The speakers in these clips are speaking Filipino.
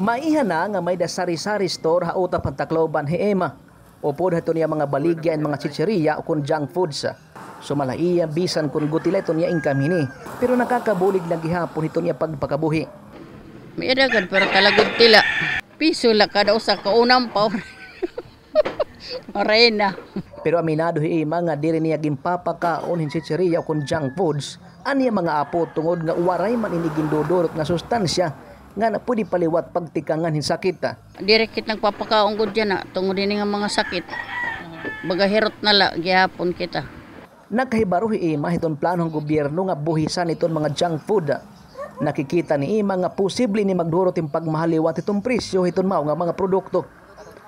Maiha na nga may da sari-sari store ha utap ang Tacloban Heema. Upod hato niya mga baligya and mga chicheria o kun junk foods. So malaiya bisan kun gutila ito niya income. Pero nakakabulig na gihapon ito niya pagpakabuhi. May edagad pero kalagod tila. Piso la kada usa ka unang pa. Arena. Pero aminado Heema nga diri niya gimpapakaon hin chicheria o kun junk foods. Aniya mga apo tungod nga waray man iniging dudurot nga sustansya nga na pwede paliwat pagtikangan hin sakit. ah. Direkit nagpapakaon gud diyan na tungod din nga mga sakit. Bagahirot na la gihapon kita. Nakahibaro hi Ima itong planong gobyerno nga buhisan iton mga junk food. Nakikita ni Ima nga posible ni magdurot yung pagmahaliwat itong presyo iton mao nga mga produkto.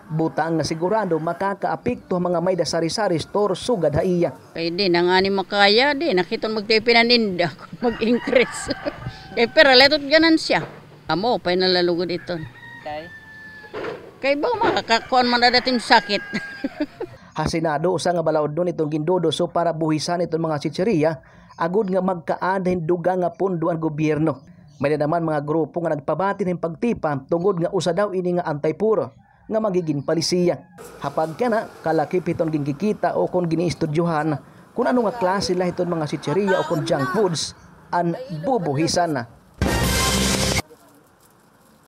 Butang nga sigurado makakaapekto ang mga may da sari-sari store sugad haiya. Kay di nang ani makaya di nakiton magtipinan ninda mag-increase. Kay pero letot ganan siya. Amo pay nalalugod ito. Kay Kay ba makakakuan man na dating sakit. Hasinado usa nga balaod nun itong gindodo so para buhisan itong mga chicheria agud nga magkaadahin duga nga pundo ang gobyerno. May na naman mga grupo nga nagpabati ng pagtipa tungod nga usa daw ini nga antay-puro nga magiging palisiya. Hapag ka na, kalakip itong gingkikita o kung giniistudyohan kung ano nga klase lah itong mga chicheria o kung junk foods ang bubuhisan na.